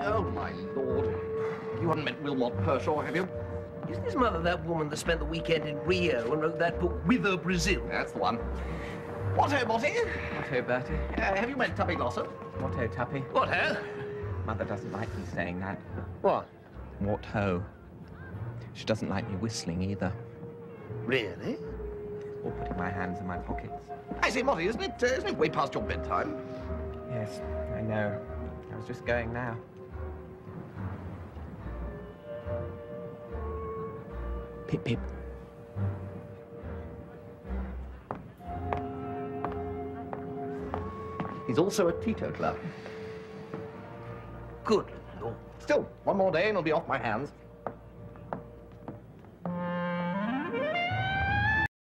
Oh, my lord. You haven't met Wilmot Pershore, have you? Isn't his mother that woman that spent the weekend in Rio and wrote that book, Whither Brazil? That's the one. What ho, Motty? What ho, Bertie? Uh, have you met Tuppy Glossop? What ho, Tuppy? What ho? Mother doesn't like me saying that. What? What ho? She doesn't like me whistling either. Really? Or putting my hands in my pockets. I say, Motty, isn't it, uh, isn't it way past your bedtime? Yes, I know. I was just going now. Pip, pip. He's also a teetotaler. Good lord. Still, one more day and he'll be off my hands.